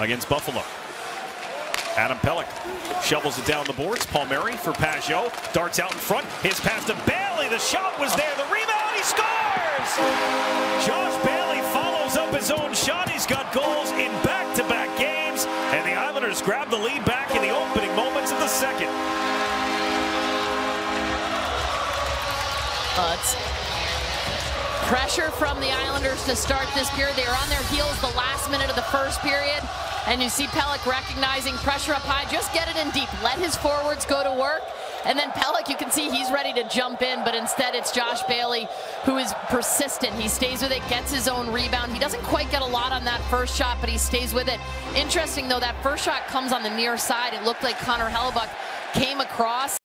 against Buffalo. Adam Pelech shovels it down the boards. Palmieri for Pageau. Darts out in front. His pass to Bailey. The shot was there. The rebound. He scores! Josh Bailey follows up his own shot. He's got goals in back-to-back games. And the Islanders grab the lead back in the opening moments of the second. Uh, pressure from the Islanders to start this period. They are on their heels the last minute of the first period. And you see Pelech recognizing pressure up high. Just get it in deep. Let his forwards go to work. And then Pelech, you can see he's ready to jump in, but instead it's Josh Bailey who is persistent. He stays with it, gets his own rebound. He doesn't quite get a lot on that first shot, but he stays with it. Interesting, though, that first shot comes on the near side. It looked like Connor Hellebuyck came across.